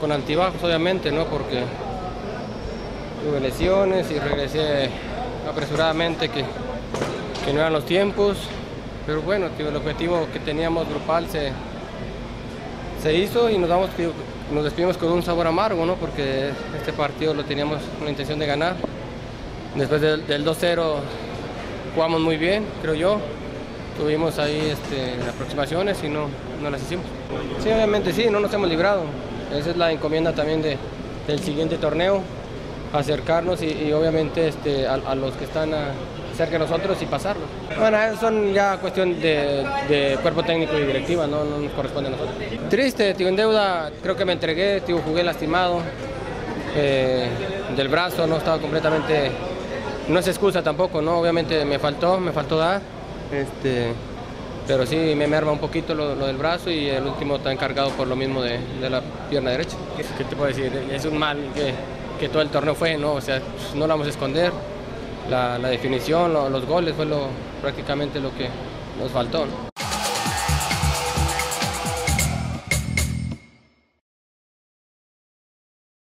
Con altibajos obviamente, ¿no? Porque tuve lesiones y regresé apresuradamente que, que no eran los tiempos. Pero bueno, tío, el objetivo que teníamos grupal se, hizo y nos, damos, nos despedimos con un sabor amargo, ¿no? Porque este partido lo teníamos con la intención de ganar. Después del, del 2-0 jugamos muy bien, creo yo. Tuvimos ahí este, aproximaciones y no, no las hicimos. Sí, obviamente sí, no nos hemos librado. Esa es la encomienda también de, del siguiente torneo, acercarnos y, obviamente este, a, los que están cerca de nosotros y pasarlos. Bueno, eso son ya cuestión de, de, cuerpo técnico y directiva, no, no nos corresponde a nosotros. Triste, tío, en deuda, creo que me entregué, tío, jugué lastimado eh, del brazo, no estaba completamente, no es excusa tampoco, no, obviamente me faltó, me faltó dar, este, pero sí me merma un poquito lo, del brazo y el último está encargado por lo mismo de, la pierna derecha. ¿Qué te puedo decir? Es un mal que, todo el torneo fue, ¿no? O sea, no lo vamos a esconder la, definición, lo, los goles fue prácticamente lo que nos faltó.